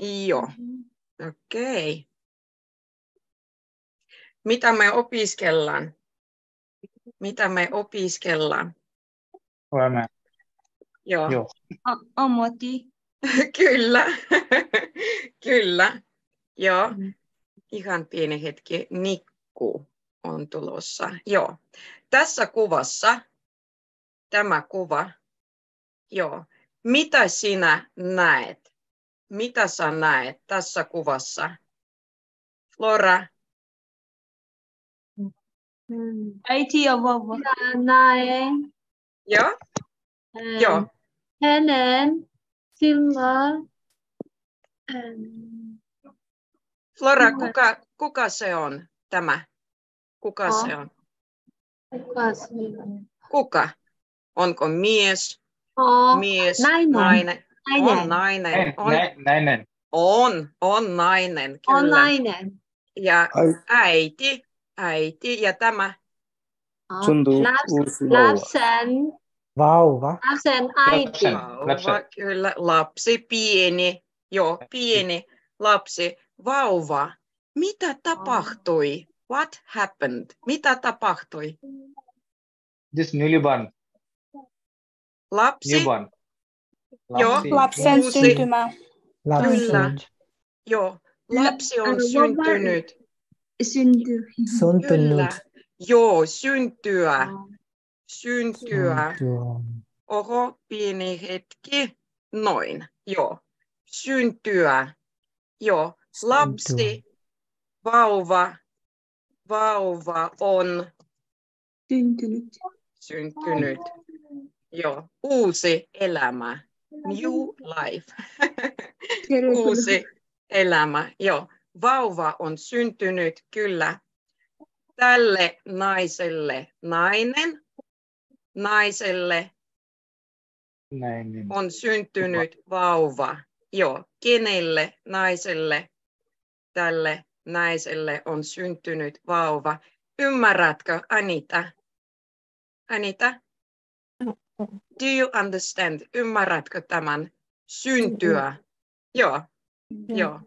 Joo, okei. Okay. Mitä me opiskellaan? Mitä me opiskellaan? Olemme. Joo. Joo. Ammatti. Kyllä. Kyllä. Joo. Ihan pieni hetki. Nikku on tulossa. Joo. Tässä kuvassa, tämä kuva, joo. Mitä sinä näet? Mitä sä näet tässä kuvassa? Flora, Äiti ja vauva. Minä näen joo? ähm, Joo. hänen silmä. Ähm, Flora, kuka, kuka se on tämä? Kuka Oh. se on? kuka se on? Kuka? Onko mies, Oh, mies, nainen. nainen? On nainen. nainen. On, näin. on, on nainen, kyllä. On nainen. Ja Ai, äiti, äiti ja tämä, Sundu laps, lapsen, Vauva. lapsen äiti. Lapsen. vauva, kyllä, lapsi, pieni, joo, pieni lapsi, vauva. Mitä tapahtui? What happened? Mitä tapahtui? This newlyborn. Lapsi, Newborn. Joo. Lapsi. Lapsen Uusi. syntymä. Kyllä. Lapsi. joo, lapsi on syntynyt. Synty. Syntynyt. Kyllä. Joo, syntyä. Syntyä. Syntyä. Oho, pieni hetki. Noin, joo. Syntyä. Joo, lapsi, vauva, vauva on Syntynyt. syntynyt. Joo, uusi elämä. New life. uusi elämä. Joo, vauva on syntynyt kyllä tälle naiselle nainen. Naiselle Näin, niin. on syntynyt vauva. Joo, kenelle naiselle, tälle naiselle on syntynyt vauva. Ymmärrätkö, Anita? Anita? Do you understand? Ymmärrätkö tämän syntyä? Joo, joo.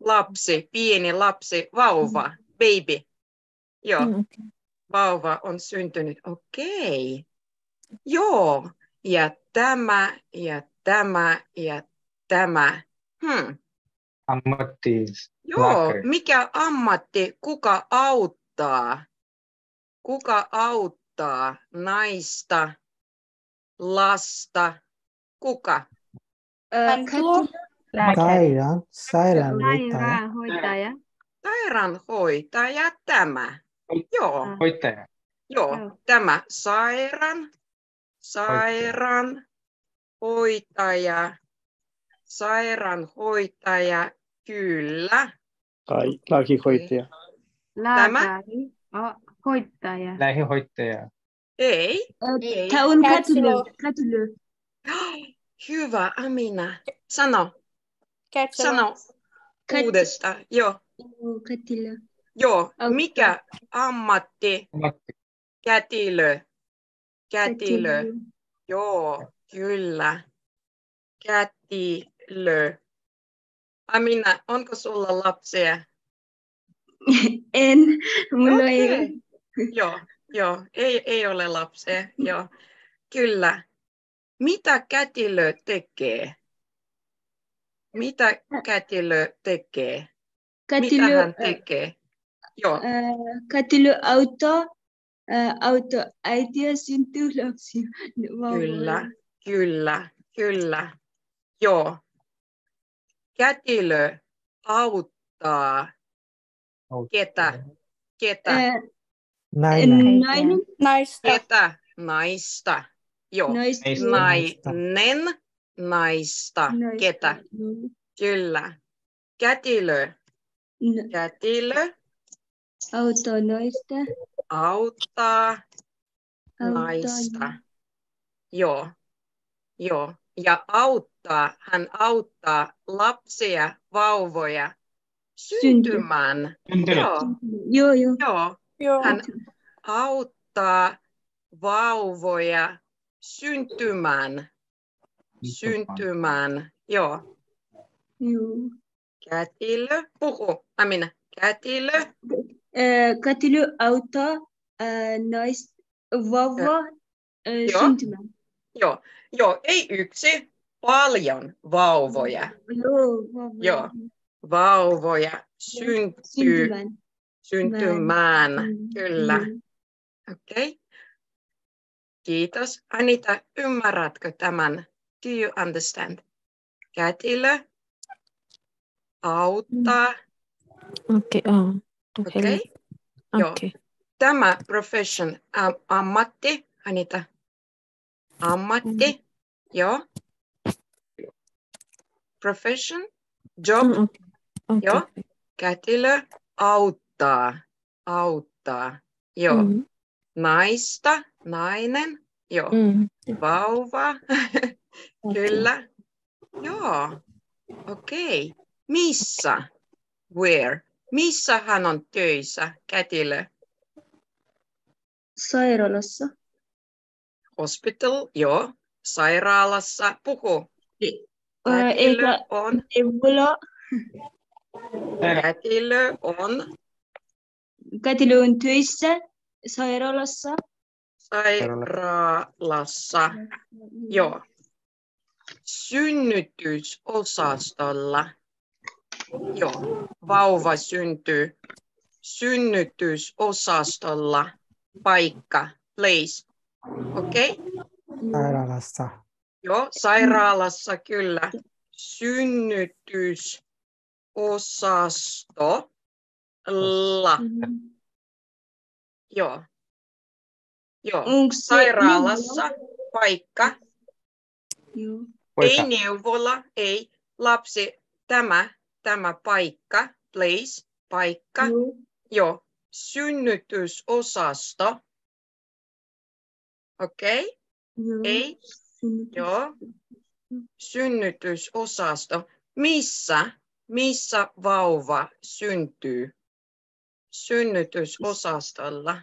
Lapsi, pieni lapsi, vauva, baby. Joo, vauva on syntynyt. Okei. Joo, ja tämä, ja tämä, ja tämä. Hmm. Ammatti. Joo, mikä ammatti, kuka auttaa? Kuka auttaa naista, lasta? Kuka? Sairaan. Sairaanhoitaja. Sairaanhoitaja. Sairaanhoitaja tämä. Joo, Hoitaja. joo, Joo. tämä sairaan, sairaan, hoitaja, sairaanhoitaja, kyllä. Tai lakihoitaja. Lääkäri. Oh, hoitaja. Lähihoitaja. Ei, Ei. Tämä on Kätilö. kätilö. Hyvä Amina. Sano, Kätilö. sano uudestaan. Joo, Kätilö. joo. Mikä ammatti, Ammatti. kätilö, kätilö. Joo, kyllä. Kätilö. Amina, onko sulla lapsia? En. Mulla ei Okei. ole. Joo, joo. Ei, ei ole lapsia. Joo, kyllä. Mitä kätilö tekee? Mitä kätilö tekee? Mitä Kätilö, hän tekee? Joo, äh, kätilö auttaa. Äh, auttaa äitiä syntyy lapsia. Kyllä, kyllä, kyllä. Joo. Kätilö auttaa ketä? Ketä? Äh, Nainen. nainen. Naista. Ketä? Naista. Joo. Naista. Nainen, naista. Naista. Ketä? Kyllä. Kätilö. N- Kätilö Auttaa naista. auttaa Auttaa naista. Joo. Joo. Ja auttaa, hän auttaa lapsia, vauvoja syntymään. Syntynyt. Joo. Joo, joo. Joo. Joo. Hän auttaa vauvoja syntymään. Syntymään. Joo. Joo. Kätilö. Puhu, Amina. Kätilö. Kätilö auttaa äh, nais, vauva syntymään. Joo, joo, ei yksi, paljon vauvoja. Joo, vauva. Joo. Vauvoja syntyy Syntymään. Syntymään. Mm, Kyllä. mm. Okei. Okay. Kiitos. Anita, ymmärrätkö tämän? Do you understand? Kätilö auttaa. Okei, okay, Okei. Okay. Joo. Okei. Tämä profession, am, ammatti, Anita. Ammatti, joo. Profession, job, Mm. Okei. Joo. kätilö auttaa, auttaa. Joo. Mm, Naista, nainen, joo. mm. Vauva, kyllä. Joo, okei. Missä? Where? Missä hän on töissä, kätilö? Sairaalassa. Hospital, joo. Sairaalassa, puhu. Kätilö on, kätilö on Kätilö on töissä sairaalassa. sairaalassa, joo. Synnytysosastolla, joo. Vauva syntyy synnytysosastolla, paikka, place. Okei? Okay? Sairaalassa. Joo, sairaalassa kyllä. Synnytysosastolla. Mm. Joo. Joo. Onko se Sairaalassa neuvola? paikka. Joo. Ei neuvola, ei. Lapsi, tämä, tämä paikka, place, paikka. Joo. Joo. Synnytysosasto. Okei, okay. Joo. ei. Synnytys. Joo. Synnytysosasto. Missä, missä vauva syntyy? Synnytysosastolla.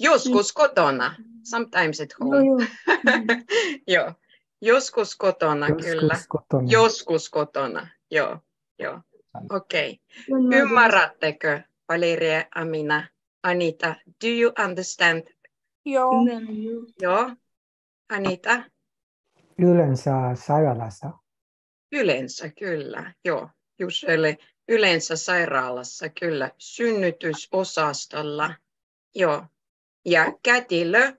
Joskus kotona. Sometimes at home. joo. Joo. Joskus kotona, kyllä. Joskus kotona. Joskus kotona. Joo. Joo. Okei. Joo. Ymmärrättekö, Valeria, Amina, Anita? Do you understand? Joo. Joo. Anita? Yleensä sairaalassa. Yleensä kyllä, joo. Juselle, yleensä sairaalassa kyllä, synnytysosastolla, joo. Ja kätilö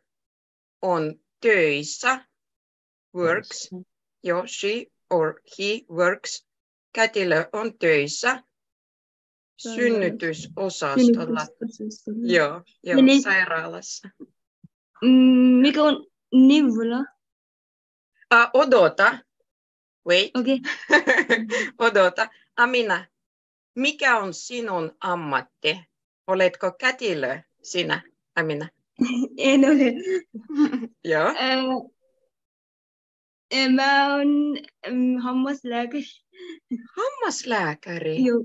on töissä, works, joo, she or he works. Kätilö on töissä synnytysosastolla, Synnytysosastolla. joo, joo, Eli- sairaalassa. Mm, Mikä on neuvola? Ah, odota, wait, Okei. odota. Amina, mikä on sinun ammatti? Oletko kätilö sinä, Amina? En ole. Joo. Äh, Mä oon ähm, hammaslääkäri. Hammaslääkäri. Joo.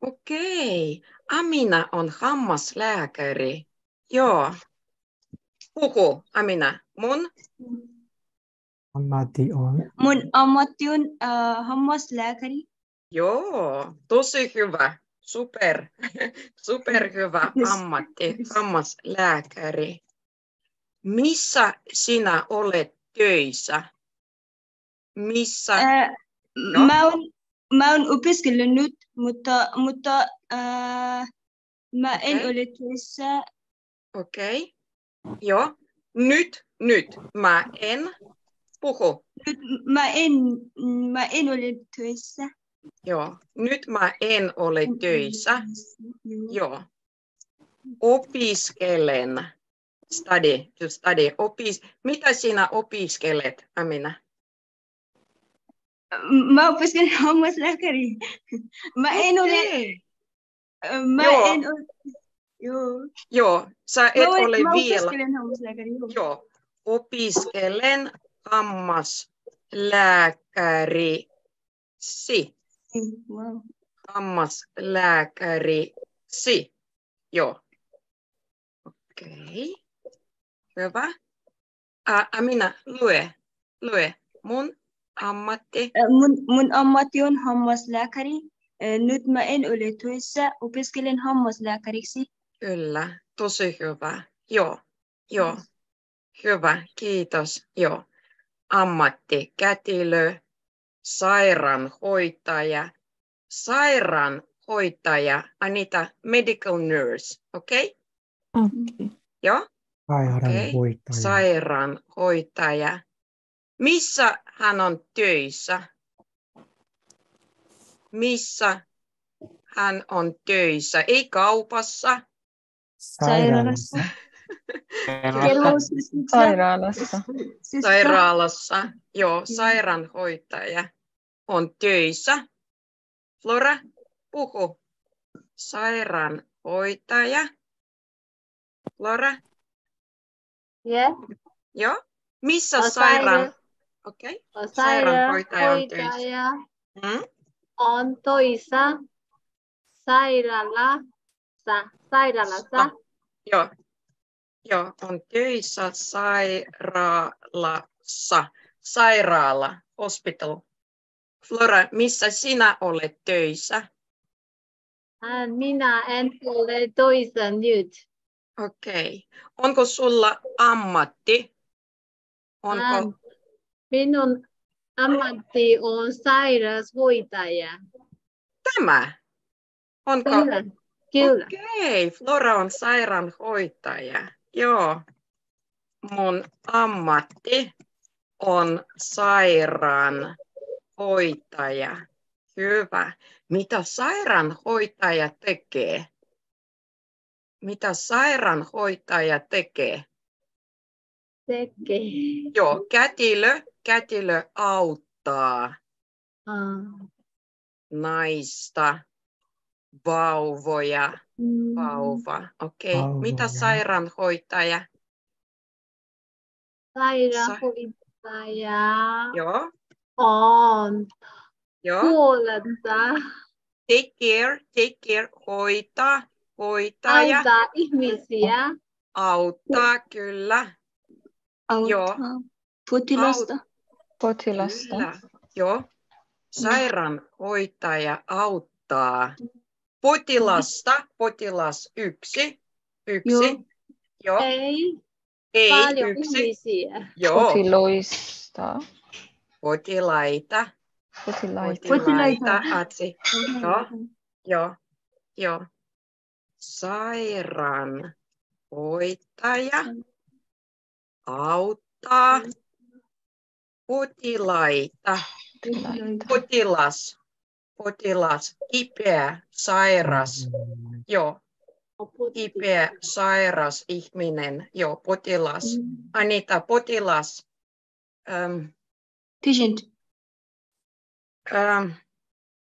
Okei. Amina on hammaslääkäri. Joo. Puhu, Amina. Mun? Ammatti on. Mun ammatti on äh, hammaslääkäri. Joo. Tosi hyvä. Super. Super hyvä ammatti. Hammaslääkäri. Missä sinä olet töissä? Missä? Äh, Joo. mä, oon, mä oon opiskellut nyt, mutta, mutta äh, mä en Okei. ole töissä. Okei. Joo. Nyt, nyt. Mä en puhu. Nyt mä en, mä en ole töissä. Joo. Nyt mä en ole töissä. Joo. Opiskelen. Study, to study. Opis... Mitä sinä opiskelet, Amina? Mä opiskelen hammaslääkäri. Mä en ole, Okei. mä Joo. en ole, joo. Joo, sä et Mä, olen- ole mä vielä. opiskelen hammaslääkäri, joo. Joo. Opiskelen hammaslääkärisi. Wow. Hammaslääkärisi. Joo. Okei. Hyvä. Ä, Amina, lue. Lue. Mun ammatti? Mun, mun ammatti on hammaslääkäri. Nyt mä en ole töissä, opiskelen hammaslääkäriksi. Kyllä, tosi hyvä. Joo, joo. Hyvä, kiitos. Joo. Ammatti, kätilö, sairaanhoitaja, sairaanhoitaja, Anita, medical nurse, okei? Okay? Okei. Joo, Sairaanhoitaja. sairaanhoitaja. Missä hän on töissä? Missä hän on töissä? Ei kaupassa, Sairaalassa. Kellosysteemissä. Sairaalassa. sairaalassa. Joo, sairaanhoitaja on töissä. Flora, puhu. Sairaanhoitaja. Flora, Yes. joo. Missä On sairaan... saira- Okei. on Sairaanhoitaja on töissä. sairaanhoitaja Mm? on töissä sairaalassa. Sairaalassa. Joo. Joo, on töissä sairaalassa. Sairaala, hospital. Flora, missä sinä olet töissä? Hän, minä en ole töissä nyt. Okei. Onko sulla ammatti? Onko? Hän, minun ammatti on sairaanhoitaja. Tämä? Onko? Kyllä. Kyllä. Okei, Flora on sairaanhoitaja. Joo. Mun ammatti on sairaanhoitaja. Hyvä. Mitä sairaanhoitaja tekee? Mitä sairaanhoitaja tekee? Tekee. Joo, kätilö, kätilö auttaa Ah. naista, vauvoja, Mm. vauva. Okei, okay. mitä sairaanhoitaja? Sairaanhoitaja Joo, on joo. huoletta Take care, take care, hoitaa, hoitaja, auttaa ihmisiä. auttaa, kyllä, Joo. Auttaa potilasta. Potilasta. kyllä. Joo. Sairaanhoitaja auttaa potilasta, potilas yksi, yksi, Joo. joo, Ei, ei paljon yksi, ihmisiä. joo, Potiloista. Potilaita, Potilaita. potilaita, atsi, joo, joo, joo. Sairaanhoitaja auttaa potilaita, Potilaita. potilas, potilas, kipeä, sairas, joo, kipeä, sairas ihminen, joo, potilas. Anita, potilas, ähm, Patient. ähm,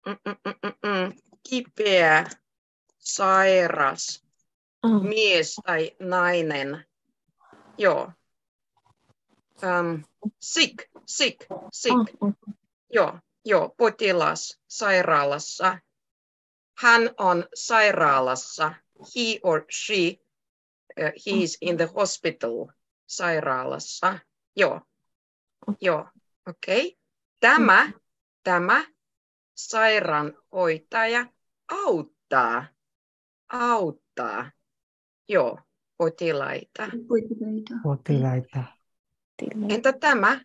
mm, mm, mm, mm, mm, kipeä, sairas, Ah, mies tai nainen, joo. Ähm, sick, sick, sick. ah, ah. Joo, joo, potilas sairaalassa. Hän on sairaalassa. He or she, uh, he is in the hospital sairaalassa. Joo, joo, okei. Okay. Tämä, tämä sairaanhoitaja auttaa, auttaa, joo, potilaita. Potilaita. Potilaita. Entä tämä,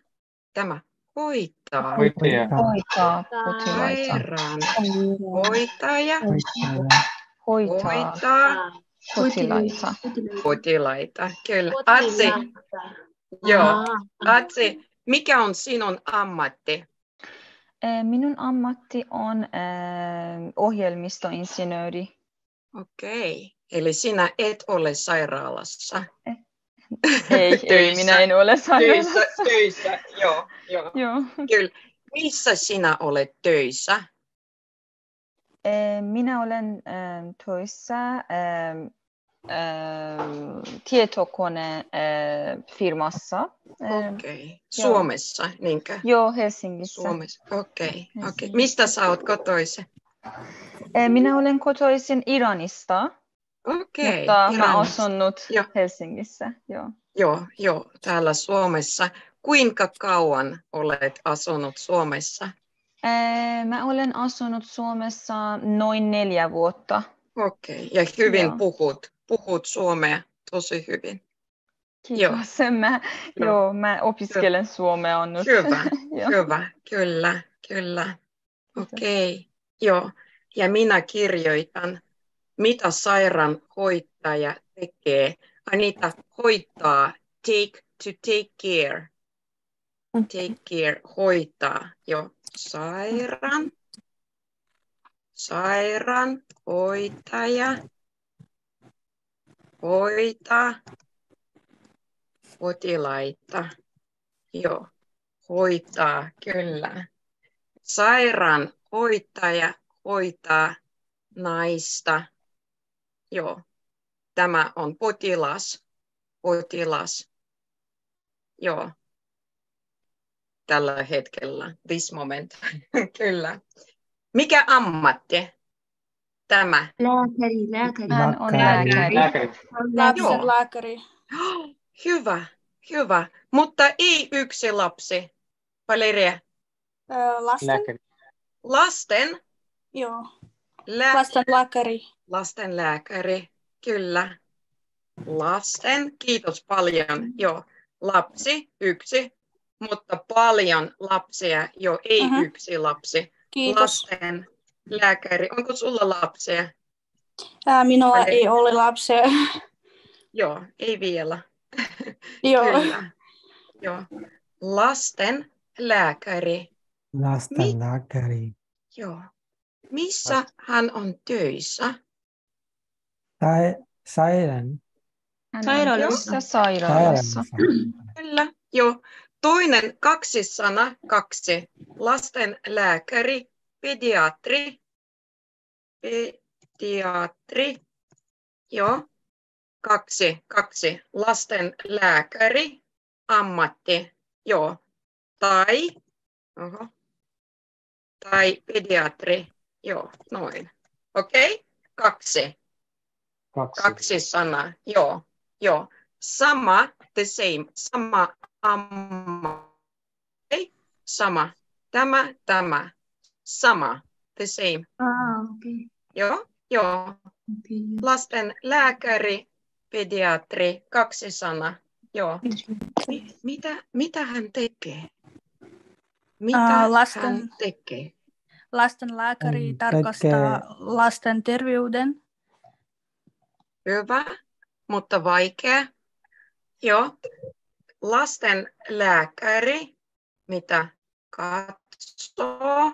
tämä hoitaa, Hoitaja. Hoitaa sairaanhoitaja Hoitaa hoitaa potilaita. potilaita. Kyllä. Atsi, joo. Atsi, mikä on sinun ammatti? Eh, Minun ammatti on eh, ohjelmistoinsinööri. Okei, eli sinä et ole sairaalassa. Ei, ei, minä en ole sairaalassa. Töissä, töissä, joo, joo. Joo. Kyllä. Missä sinä olet töissä? Eh, Minä olen eh, töissä eh, tietokone eh, firmassa. Eh, Okei. Suomessa, niinkö? Joo, Helsingissä. Suomessa, okei. okei. Helsingissä. Mistä sä oot kotoisin? Eh, Minä olen kotoisin Iranista, Okei. mutta mä Iranista. asunut Joo. Helsingissä. Joo. Joo, joo, täällä Suomessa. kuinka kauan olet asunut Suomessa? Ää, Mä olen asunut Suomessa noin neljä vuotta. Okei, ja hyvin Joo. puhut, puhut suomea tosi hyvin. Joo. Kiitos. Mä, Joo. joo, mä opiskelen suomea nyt. Hyvä, Joo. hyvä, kyllä, kyllä. Okei, joo. Ja minä kirjoitan, mitä sairaanhoitaja tekee. Anita hoitaa, take, to take care. Take care, hoitaa. Joo, sairaan. Sairaanhoitaja. Hoitaa. Potilaita. Joo, hoitaa, kyllä. Sairaanhoitaja hoitaa naista. Joo, tämä on potilas. Potilas. Joo, tällä hetkellä, this moment. kyllä. Mikä ammatti? Tämä. Lääkäri, lääkäri. Hän on Lääkäri. lääkäri. Lääkäri. Joo. Lääkäri. Hyvä, hyvä. Mutta ei yksi lapsi. Valeria, Ö, Lasten? Lääkäri. lasten, Joo. lä- Lasten lääkäri. lastenlääkäri, kyllä. Lasten, kiitos paljon. Joo, lapsi, yksi, mutta paljon lapsia, jo ei Mhm. yksi lapsi. Kiitos. Lasten lääkäri, onko sulla lapsia? Ää, minulla Valeria. ei ole lapsia. Joo, ei vielä. Joo. Kyllä. Joo. Lasten lääkäri, Lasten lääkäri. joo. Missä hän on töissä? Tai sairaan. Sairaalassa. Sairaalassa. Kyllä, joo. Toinen kaksi sana, kaksi. Lasten lääkäri, pediatri, pediatri, joo. Kaksi, kaksi. Lasten lääkäri, ammatti, joo. Tai, oho. tai pediatri, joo, noin. Okei, okay? kaksi. Kaksi. Kaksi sanaa, joo, joo. Sama, the same, sama amma. Ei, sama. Tämä, tämä. Sama, the same. Ah, okei. Joo, joo. okei. Lasten lääkäri, pediatri, kaksi sanaa. Joo. Mi- mitä, mitä hän tekee? Mitä Ää, lasten- hän tekee? Lastenlääkäri Hän tarkastaa tekee- lasten terveyden. Hyvä, mutta vaikea. Joo. Lasten lääkäri, mitä katsoo, Katsoo,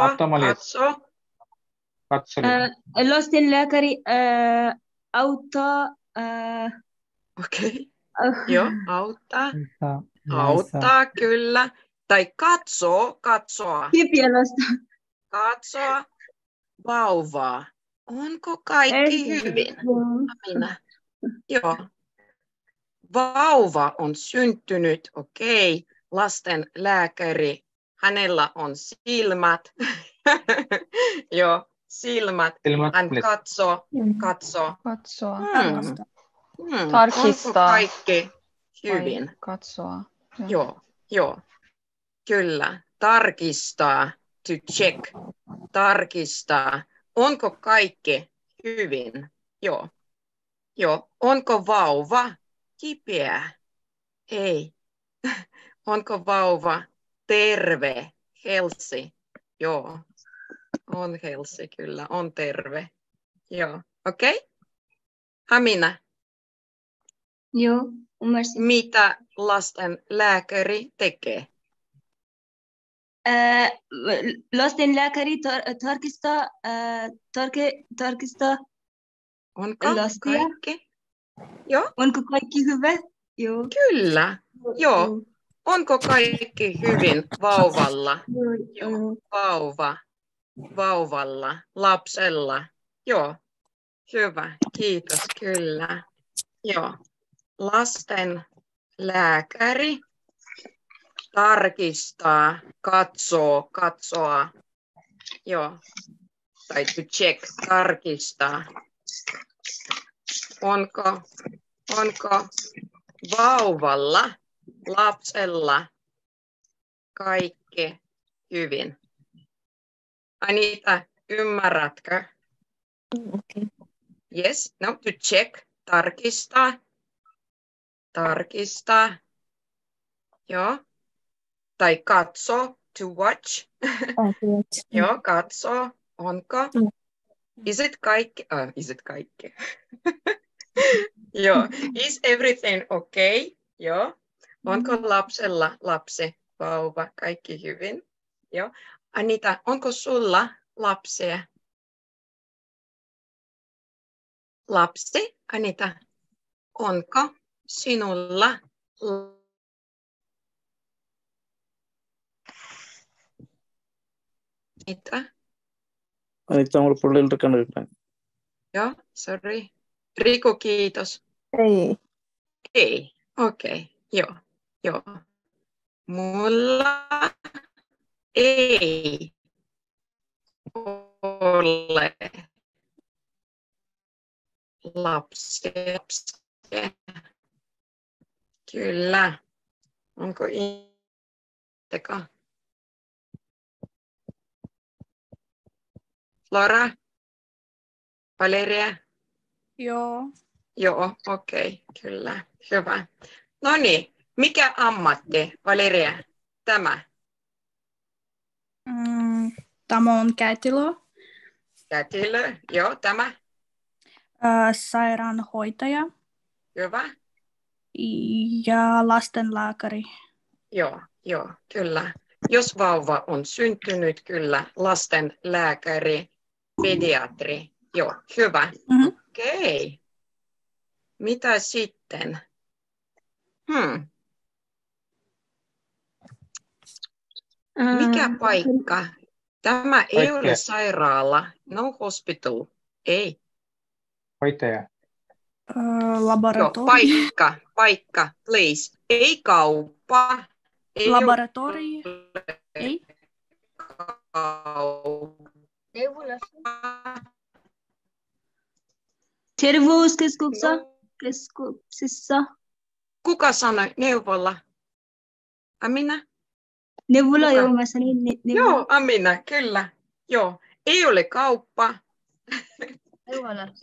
Aptomali. katsoo. Katsoli. Äh, lasten lääkäri äh, auttaa äh, Okei, äh, joo, auttaa. Auttaa, kyllä. Tai katsoo, katsoa, kipiä lasta. katsoa vauvaa. Onko kaikki hyvin? Minä. Joo. Vauva on syntynyt, okei. Lasten lääkäri, hänellä on silmät. Joo, silmät. Silmät Hän please. katsoo, katsoo. Katsoa. Hmm. Hmm. Tarkistaa. Onko kaikki vai hyvin? Katsoa. Joo, joo. Kyllä. Tarkistaa. To check. Tarkistaa. Onko kaikki hyvin? Joo. Joo. Onko vauva kipeä? Ei. Onko vauva terve? Helsi. Joo. On helsi, kyllä. On terve. Joo. Okei. Okay. Amina, Joo, ymmärsin. mitä lasten lääkäri tekee? Äh, lasten lääkäri tar- tarkistaa, äh, tarke- tarkistaa, Onko Lastia? kaikki? Joo, onko kaikki hyvä? Joo. kyllä. Joo. Onko kaikki hyvin vauvalla? Joo. Vauva, vauvalla, lapsella. Joo, hyvä. Kiitos, kyllä. Joo. Lasten lääkäri tarkistaa, katsoo, katsoa. Joo. Tai to check, tarkistaa. Onko, onko vauvalla lapsella kaikki hyvin? Anita, ymmärrätkö? Okay. Yes, no to check, tarkistaa, tarkistaa, joo, tai katso, to watch, joo, katso, onko, Mm. is it kaikki, uh, is it kaikki, joo, is everything okay, joo, onko lapsella, lapsi, vauva, kaikki hyvin, joo, Anita, onko sulla lapsia? Lapsi, Anita, onko sinulla mitä? Anita, mulla puolelta kannattaa. Joo, sorry. Riku, kiitos. Ei. Ei, okei, okay. joo, joo. Mulla ei ole lapsia. Kyllä. Onko Inteka? Flora? Valeria? Joo. Joo, okei, okay, kyllä. Hyvä. No niin, mikä ammatti, Valeria? Tämä Mm, tämä on kätilö, kätilö. Joo, tämä. äh, sairaanhoitaja Hyvä. ja lastenlääkäri. Joo, joo, kyllä. Jos vauva on syntynyt, kyllä, lasten lääkäri, pediatri. Joo, hyvä. Mhm. Okei. Mitä sitten? Hmm. Mikä paikka? Tämä ei Oikea. ole sairaala. No hospital. Ei. Hoitaja. Äh, Joo, laboratorio. paikka, paikka, place. Ei kauppa. Ei Laboratorio. ole Ei. kauppa. terveyskeskuksessa, No, keskuksissa, kuka sanoi neuvolla? Amina? Neuvola Kuka? joo, mä sanoin ne, neuvola. Joo, Amina, kyllä. Joo. Ei ole kauppa,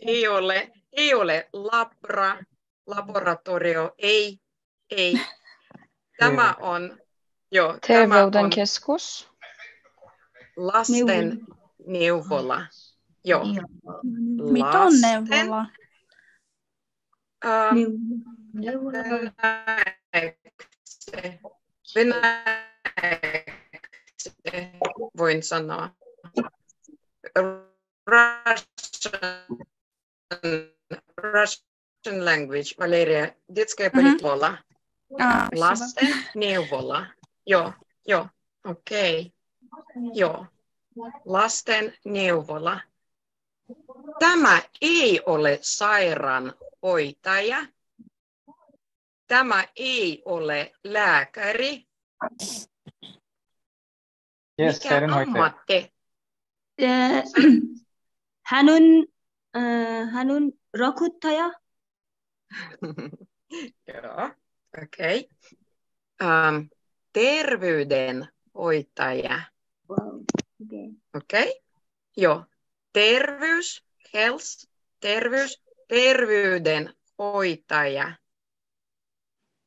ei ole, ei ole labra, laboratorio, ei, ei. Tämä on, joo, tämä on Terveyden keskus. lasten neuvola. Joo. Mitä on neuvola? ähm, Neuvola. Venäjäksi. Venäjäksi voin sanoa. Russian, Russian language, Valeria, детская Мгм. поликлола. Ah, спасибо. Lasten neuvola. Joo, joo, okei. Joo, lasten neuvola. Tämä ei ole sairaanhoitaja. Tämä ei ole lääkäri. Yes, Mikä ammatti? Äh, hän on, äh, hän on rokottaja. Joo, okei. Ähm, terveydenhoitaja. Wow. Okay. Okei? Joo. Terveys, health, terveys, terveydenhoitaja.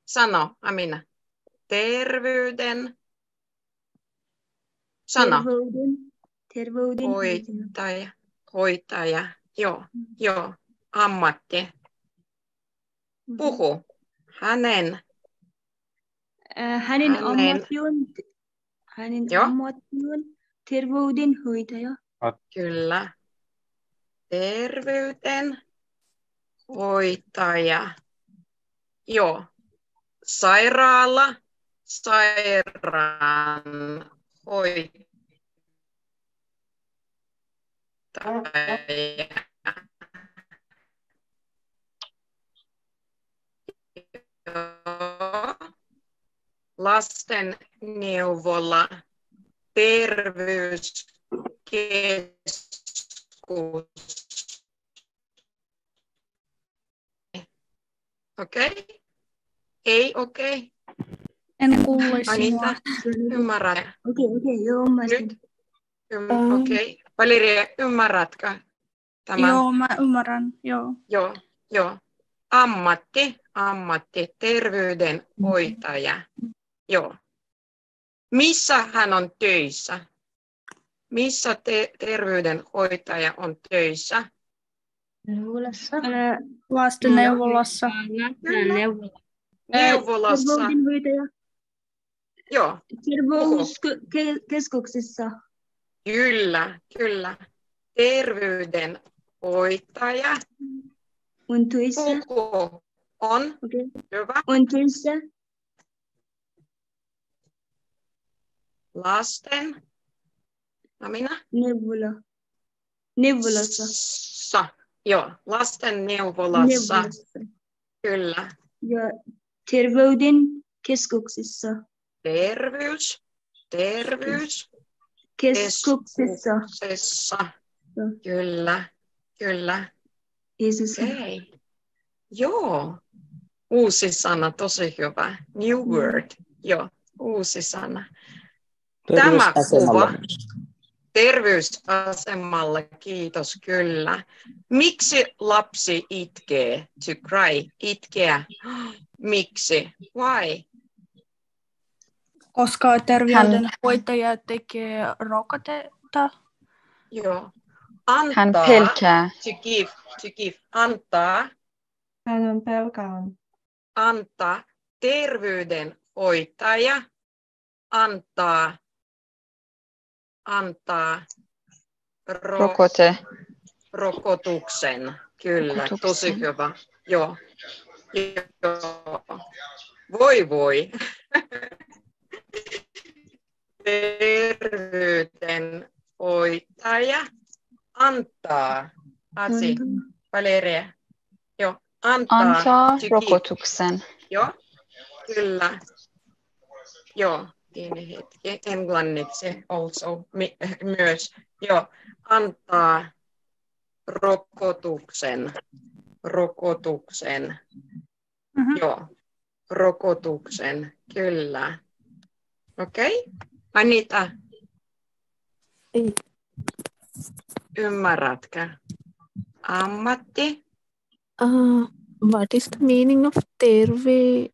Sano, Amina. Terveyden. Sano. Terveyden, terveyden Hoitaja. Hoitaja. Joo, joo. Ammatti. Puhu. Hänen. Äh, hänen Hänen- ammatti on, hänen Joo. ammatti on terveydenhoitaja. Kyllä. Terveyden. Hoitaja. Joo. Sairaala. Sairaanhoitaja. Joo. Lasten neuvola. Terveyskeskus. Okei? Ei okei? En kuule sinua. Ymmärrät? Okei, okei, joo, ymmärsin. Nyt? Ähm. Okei. Okay. Valeria, ymmärrätkö tämän? Joo, mä ymmärrän. Joo. Joo, joo. Ammatti, ammatti, terveydenhoitaja. Joo. Missä hän on töissä? Missä te- terveydenhoitaja on töissä? Neuvolassa. Lastenneuvolassa. Neuvolassa. Neuvolassa. Joo, terveyskeskuksissa. kyllä, kyllä. Terveydenhoitaja. On töissä. Puku on Okei. hyvä. On töissä. Lasten. No minä? Neuvola. Neuvolassa. Sa. Joo, lasten neuvolassa. Neuvolassa. Kyllä. Ja terveyden keskuksissa. Terveys. Terveys. Keskuksessa. Kyllä, kyllä. Jeesus. Okei. Joo. Uusi sana, tosi hyvä. New word. Joo, uusi sana. Tämä kuva. Terveysasemalle, kiitos, kyllä. Miksi lapsi itkee? To cry, itkeä. Miksi? Why? Koska terveydenhoitaja tekee rokotetta. Joo. Hän Antaa, pelkää. to give, to give, antaa, Hän on pelkään. antaa, terveydenhoitaja, antaa, antaa ro- Rokote. rokotuksen. Kyllä, Rokotuksen. tosi hyvä. Joo. Joo. Voi voi. Terveydenhoitaja antaa. Asi, Valeria. Joo, antaa. Antaa rokotuksen. Joo, kyllä. Joo, pieni hetki. Englanniksi also mi- myös. Joo, antaa rokotuksen. Rokotuksen. Mhm. Joo, rokotuksen, kyllä. Okei, okay. Anita. Ei. Ymmärrätkö? Ammatti. Uh, what is the meaning of terveydenhoitaja?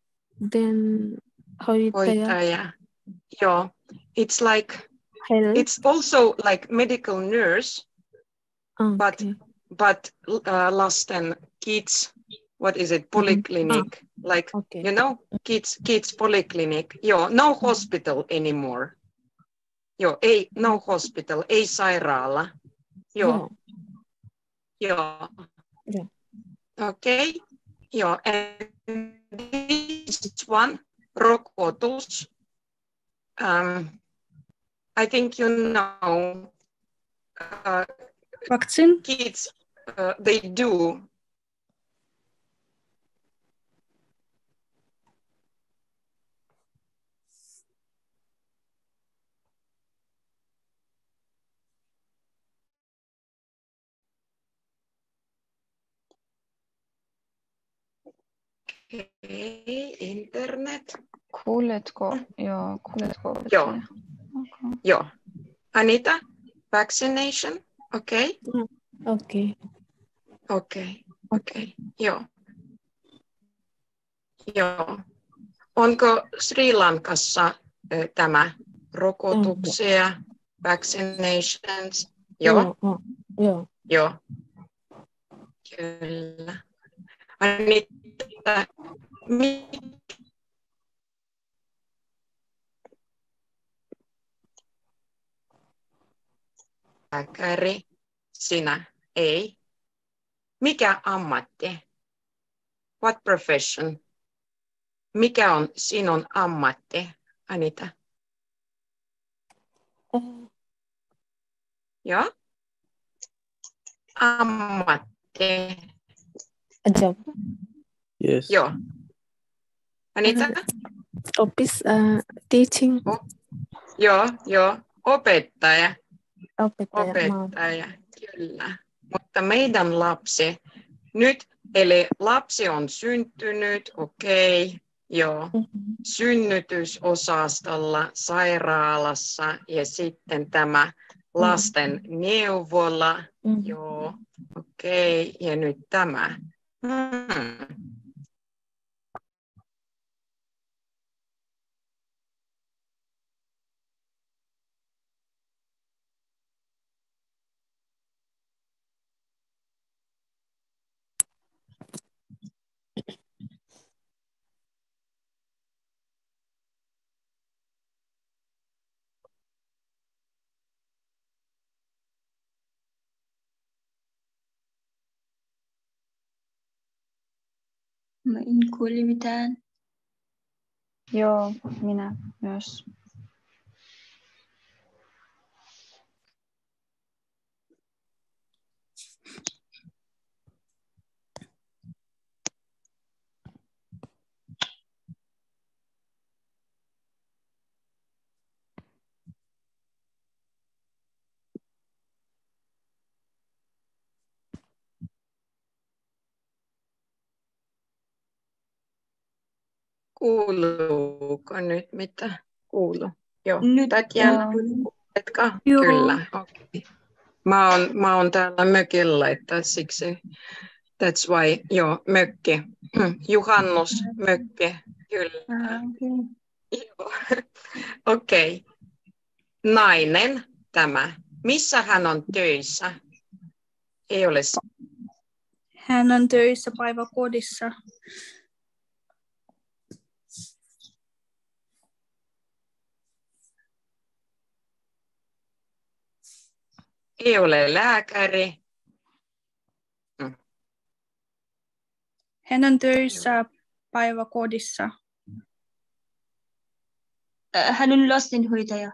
hoitaja. hoitaja. Joo, it's like it's also like medical nurse, but Okay. but uh, lasten kids. What is it? Polyclinic, like Okay. you know, kids kids polyclinic. Joo, no hospital anymore. Joo, ei no hospital, ei sairaala. Joo, joo. Joo. Okay. Joo, and this one rokotus. Um, I think you know uh, Vaksin. kids uh, they do Okay, internet. Kuuletko? Joo, kuuletko? Joo. Okay. Joo. Anita, vaccination. Okay. Okay. Okei, okei, joo. Joo. Onko Sri Lankassa ö, tämä rokotuksia, vaccinations? Joo, Joo. Joo. joo. Kyllä. Anita, mi- lääkäri, sinä, ei. Mikä ammatti? What profession? Mikä on sinun ammatti, Anita? Uh, Joo? Ammatti. a job. Yes. Joo. Anita? Office uh, teaching. Joo, joo. Opettaja. Opettaja. Opettaja, kyllä. Mutta meidän lapsi nyt, eli lapsi on syntynyt, okei, joo, Mhm. synnytysosastolla, sairaalassa ja sitten tämä lasten neuvola. Mhm. Joo, okei. Ja nyt tämä. Hmm. Mä en kuule mitään. Joo, minä myös. Kuuluuko nyt mitä? Kuulu. Joo. Nyt Tatjana, kuuletko? Joo. Kyllä. okei. Mä oon, mä oon täällä mökillä, että siksi that's why, joo, mökki. Juhannus, mökki, kyllä. Ah, okei. Joo. Okei. Nainen, tämä. Missä hän on töissä? Ei ole Hän on töissä päiväkodissa. Ei ole lääkäri. Hän on töissä päiväkodissa. Äh, Hän on lastenhoitaja.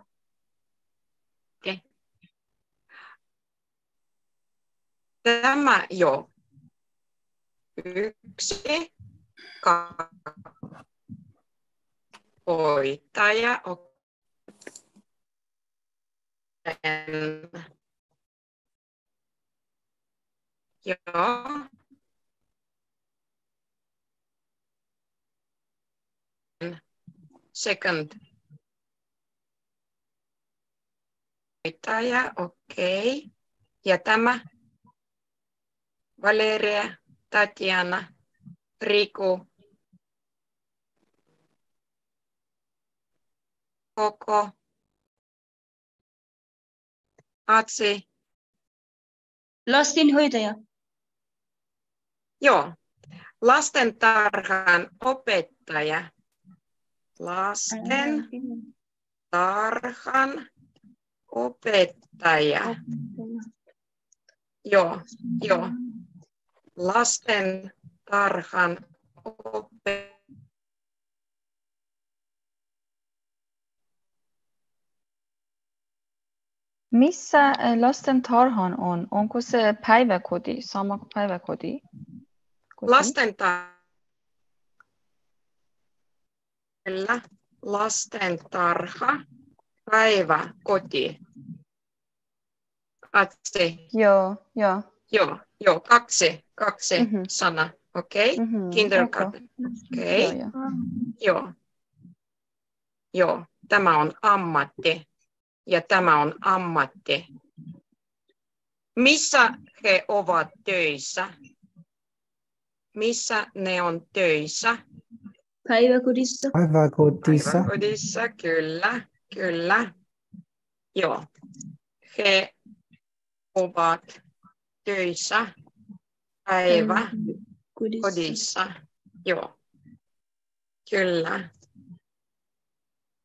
Tämä jo. Yksi. Kaksi. Hoitaja. En. Joo. Second. Hoitaja, okei. Okay. Ja tämä Valeria, Tatjana, Riku, Koko, Atsi, Lastenhoitaja. Joo, lastentarhan opettaja, lasten tarhan opettaja, joo, joo, lasten tarhan opettaja. Missä eh, lasten tarhan on? Onko se päiväkoti, sama päiväkoti? Lasten Kyllä, lasten tarha, päivä, koti. Katsi, Joo, joo. joo, joo, kaksi, kaksi Mhm. sana, okei? Okay? Mhm, Kindergarten, okei? Joo, joo. Joo. Joo, tämä on ammatti ja tämä on ammatti. Missä he ovat töissä? Missä ne on töissä? Päiväkodissa. Päiväkodissa. Päiväkodissa, kyllä, kyllä. Joo. He ovat töissä päiväkodissa. Joo. Kyllä.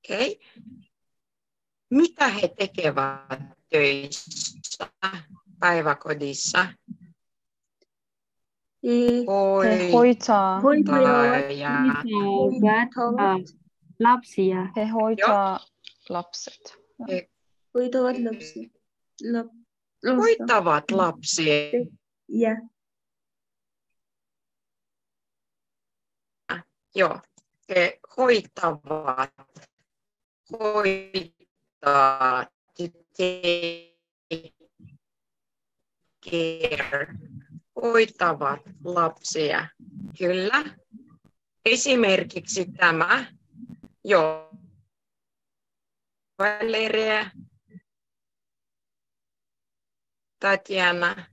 Okei. Okay. Mitä he tekevät töissä päiväkodissa? Eh, He hoitaa, Hoitaja. Hoitajat ovat, lapsia. he hoitaa lapset. hoitavat lapsia. Lap. Hoitavat lapsia. Ja Joo, he hoitavat, hoitaa, to take care, hoitavat lapsia. Kyllä. Esimerkiksi tämä. Joo. Valeria. Tatjana.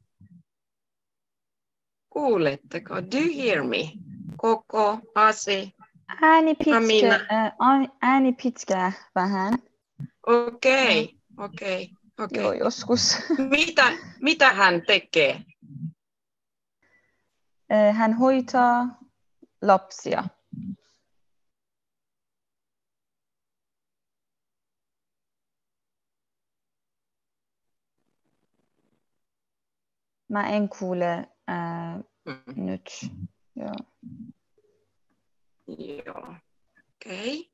Kuuletteko? Do you hear me? Koko, Asi. Ääni pitkä, Amina. ääni- pitkä vähän. Okei, okei, okei. Joo, joskus. Mitä, mitä hän tekee? Äh, Hän hoitaa lapsia. Mä en kuule äh, Mm, nyt. Joo. Joo, okei.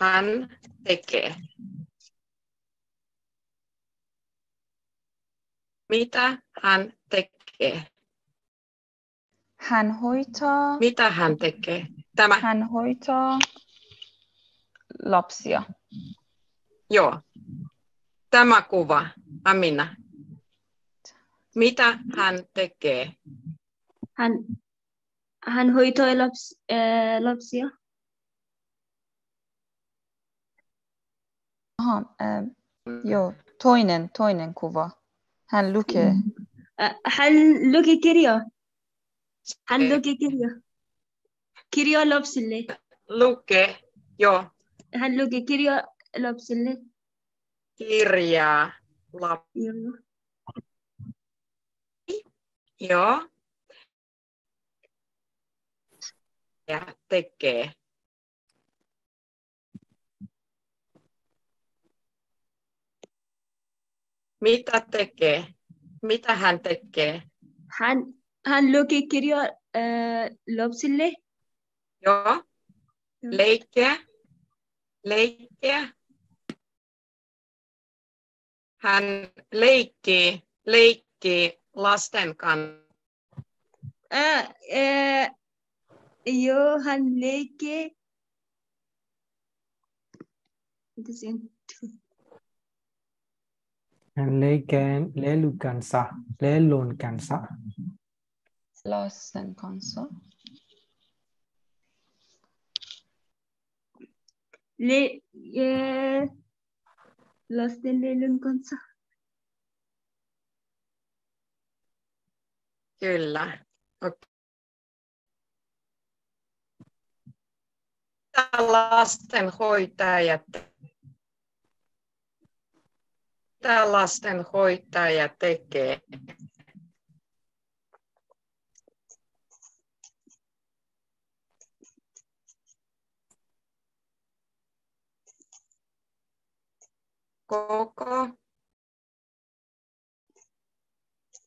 Hän tekee. Mitä hän tekee? Hän hoitaa, Mitä hän tekee? Tämä, hän hoitaa lapsia. joo. Tämä kuva, Amina. Mitä hän tekee? Hän, hän hoitoi laps, äh, lapsia. Aha, äh, joo, toinen, toinen kuva. Hän lukee. Äh, hän luki kirja. Hän luki kirja. Kirja lapsille. Lukee, joo, Hän luki kirja lapsille. kirjaa. Lap, Joo. joo. Ja tekee. Mitä tekee? Mitä hän tekee? Hän, hän luki kirja äh, lapsille. Joo. Leikkiä. Leikkiä. Hän leikkii, leikkii lasten kanssa. Äh, äh, joo, hän leikki. Mitä se on? Hän leikee lelun kanssa. Lelun kanssa. Lasten kanssa. Le, äh, lasten leilun kanssa. Kyllä. Okei. Mitä lastenhoitaja te- Mitä lastenhoitaja tekee? Koko.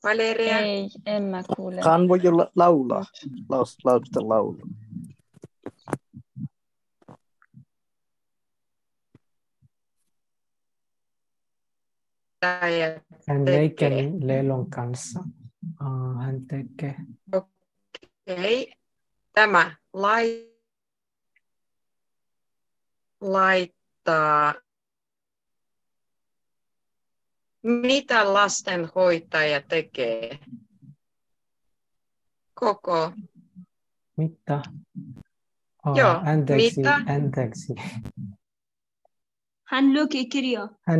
Valeria. Ei, en mä kuule. Hän voi olla laulaa. Laus, lausta hoitaja Hän tekee. lelun kanssa. Ah, Hän tekee. Okei. Tämä lai, laittaa. Mitä lastenhoitaja tekee? Koko. Mitä? Oh, Joo, anteeksi, mitä? anteeksi. Hän luki kirja. Hän,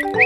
you